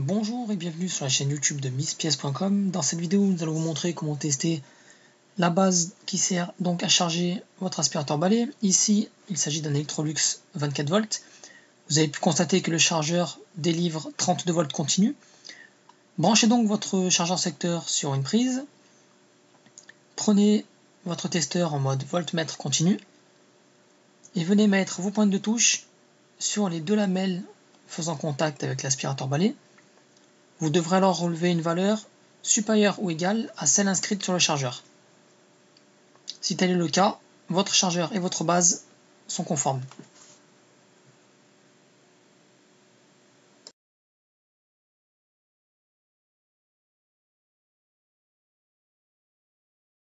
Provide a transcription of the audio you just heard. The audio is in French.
Bonjour et bienvenue sur la chaîne YouTube de misspièce.com. Dans cette vidéo, nous allons vous montrer comment tester la base qui sert donc à charger votre aspirateur balai. Ici, il s'agit d'un Electrolux 24 volts. Vous avez pu constater que le chargeur délivre 32 volts continu. Branchez donc votre chargeur secteur sur une prise. Prenez votre testeur en mode voltmètre continu et venez mettre vos pointes de touche sur les deux lamelles faisant contact avec l'aspirateur balai. Vous devrez alors relever une valeur supérieure ou égale à celle inscrite sur le chargeur. Si tel est le cas, votre chargeur et votre base sont conformes.